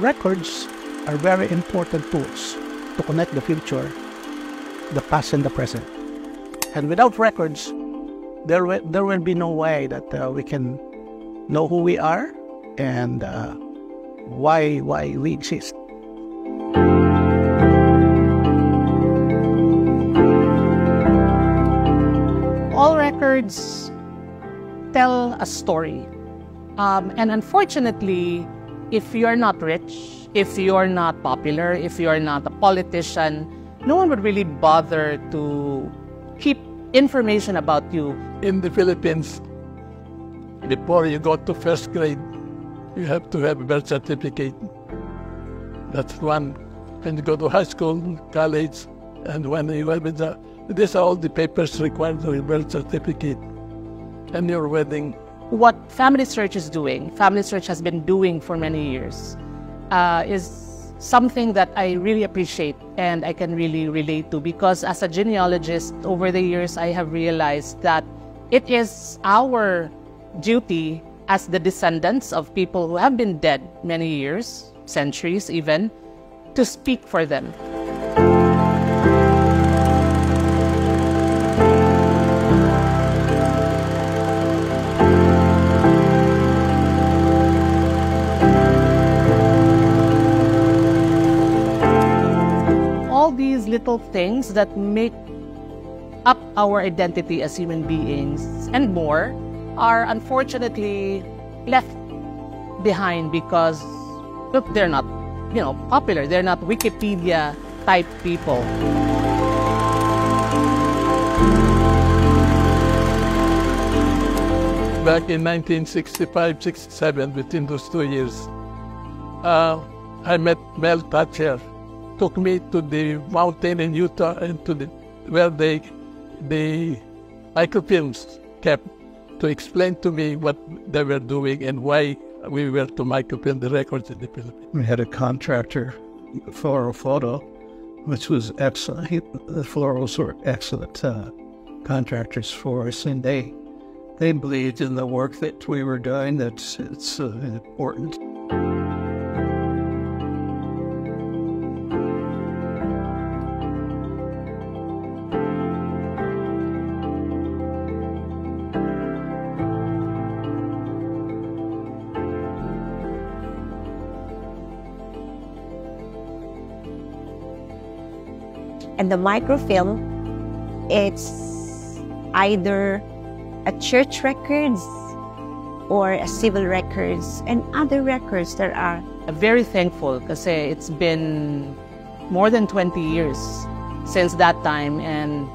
records are very important tools to connect the future, the past, and the present. And without records, there will, there will be no way that uh, we can know who we are and uh, why why we exist. All records tell a story. Um, and unfortunately, if you're not rich, if you're not popular, if you're not a politician, no one would really bother to keep information about you. In the Philippines, before you go to first grade, you have to have a birth certificate. That's one. When you go to high school, college, and when you have it, these are all the papers required for your birth certificate and your wedding. What Family Search is doing, Family Search has been doing for many years, uh, is something that I really appreciate and I can really relate to because as a genealogist, over the years, I have realized that it is our duty as the descendants of people who have been dead many years, centuries even, to speak for them. Things that make up our identity as human beings and more are unfortunately left behind because look they're not you know popular they're not wikipedia type people Back in 1965-67, between those two years, uh, I met Mel Thatcher. Took me to the mountain in Utah and to the where they the microfilms kept to explain to me what they were doing and why we were to microfilm the records in the Philippines. We had a contractor, Floro Photo, which was excellent. He, the Floros were excellent uh, contractors for us, and they they believed in the work that we were doing. That it's uh, important. And the microfilm, it's either a church records or a civil records and other records that are I'm very thankful because it's been more than 20 years since that time and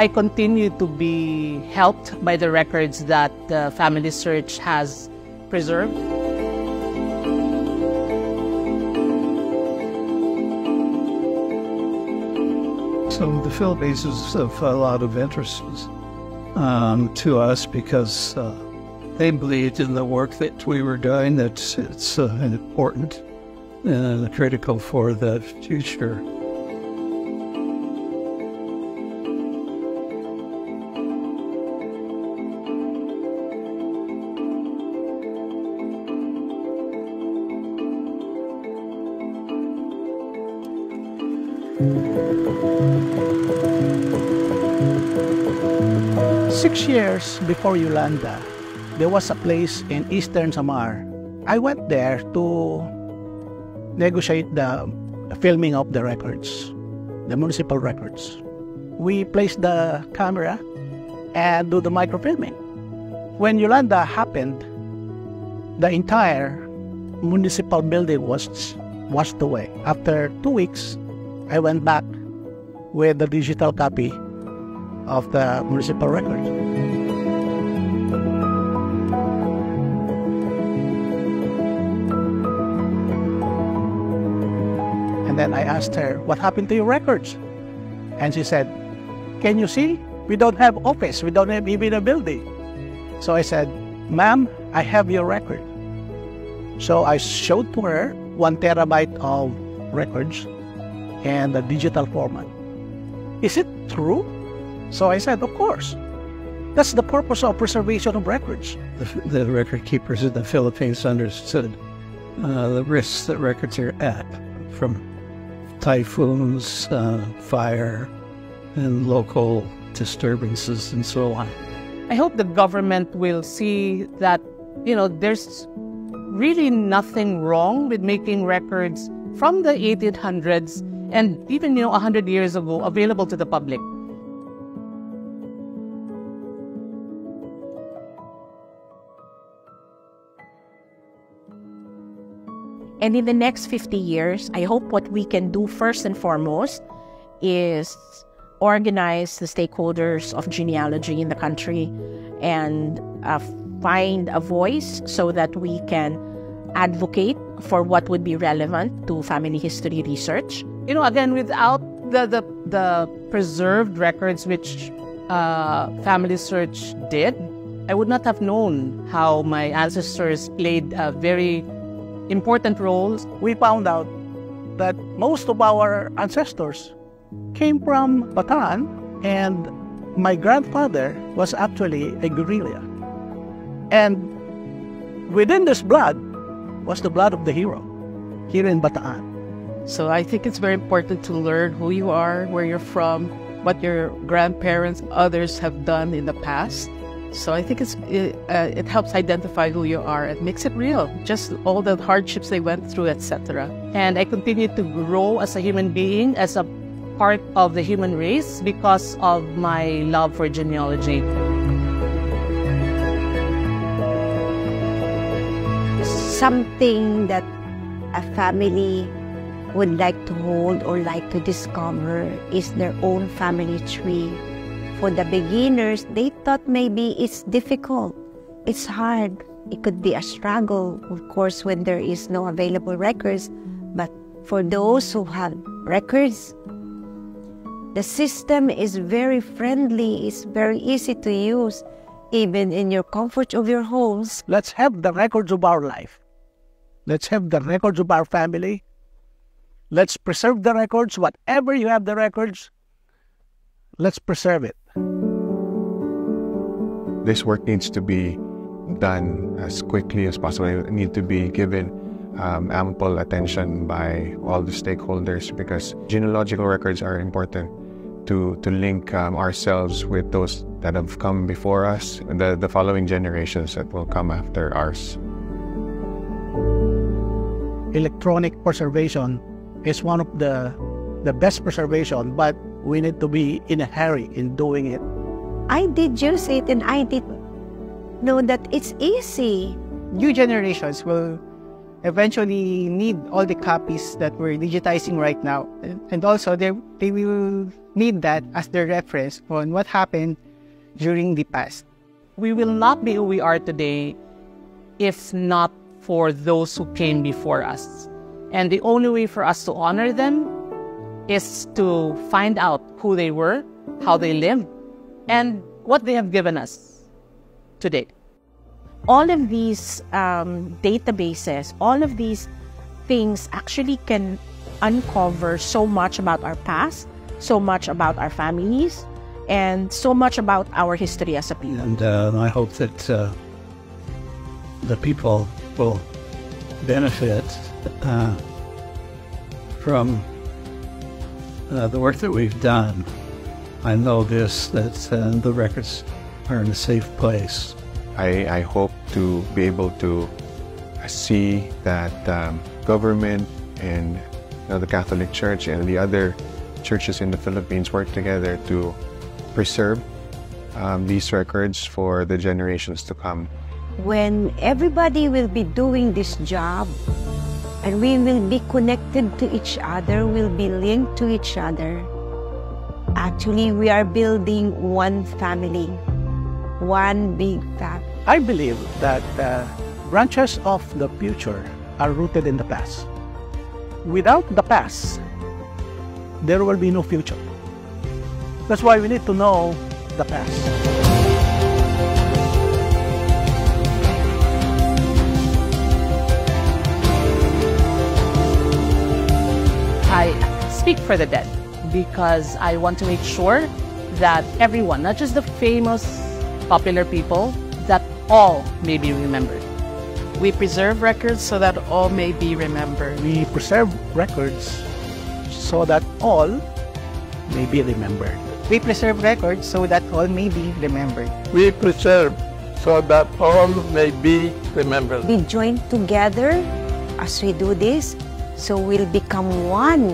I continue to be helped by the records that the Family Search has preserved. So the Philippines is of a lot of interest um, to us because uh, they believed in the work that we were doing. That it's uh, important and critical for the future. Six years before Yolanda, there was a place in Eastern Samar. I went there to negotiate the filming of the records, the municipal records. We placed the camera and do the microfilming. When Yolanda happened, the entire municipal building was washed away. After two weeks, I went back with the digital copy of the municipal record. And then I asked her, What happened to your records? And she said, Can you see? We don't have office, we don't have even a building. So I said, Ma'am, I have your record. So I showed to her one terabyte of records and the digital format. Is it true? So I said, Of course. That's the purpose of preservation of records. The, the record keepers in the Philippines understood uh, the risks that records are at from typhoons, uh, fire, and local disturbances and so on. I hope the government will see that, you know, there's really nothing wrong with making records from the 1800s and even, you know, 100 years ago available to the public. And in the next 50 years, I hope what we can do first and foremost is organize the stakeholders of genealogy in the country and uh, find a voice so that we can advocate for what would be relevant to family history research. You know, again, without the, the, the preserved records which uh, Family Search did, I would not have known how my ancestors played a very important roles. We found out that most of our ancestors came from Bataan, and my grandfather was actually a guerrilla. And within this blood was the blood of the hero here in Bataan. So I think it's very important to learn who you are, where you're from, what your grandparents, others have done in the past. So I think it's it, uh, it helps identify who you are It makes it real. Just all the hardships they went through, etc. And I continue to grow as a human being, as a part of the human race because of my love for genealogy. Something that a family would like to hold or like to discover is their own family tree for the beginners, they thought maybe it's difficult, it's hard, it could be a struggle, of course, when there is no available records. But for those who have records, the system is very friendly, it's very easy to use, even in your comfort of your homes. Let's have the records of our life. Let's have the records of our family. Let's preserve the records. Whatever you have the records, let's preserve it. This work needs to be done as quickly as possible. It needs to be given um, ample attention by all the stakeholders because genealogical records are important to, to link um, ourselves with those that have come before us and the, the following generations that will come after ours. Electronic preservation is one of the, the best preservation, but we need to be in a hurry in doing it. I did use it and I did know that it's easy. New generations will eventually need all the copies that we're digitizing right now. And also, they, they will need that as their reference on what happened during the past. We will not be who we are today if not for those who came before us. And the only way for us to honor them is to find out who they were, how they lived, and what they have given us today. All of these um, databases, all of these things actually can uncover so much about our past, so much about our families, and so much about our history as a people. And uh, I hope that uh, the people will benefit uh, from uh, the work that we've done, I know this that uh, the records are in a safe place. I, I hope to be able to see that um, government and you know, the Catholic Church and the other churches in the Philippines work together to preserve um, these records for the generations to come. When everybody will be doing this job, and we will be connected to each other, we'll be linked to each other. Actually, we are building one family, one big family. I believe that uh, branches of the future are rooted in the past. Without the past, there will be no future. That's why we need to know the past. I speak for the dead because I want to make sure that everyone, not just the famous, popular people, that all may be remembered. We preserve records so that all may be remembered. We preserve records so that all may be remembered. We preserve records so that all may be remembered. We preserve so that all may be remembered. We join together as we do this, so we'll become one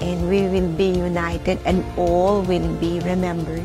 and we will be united and all will be remembered.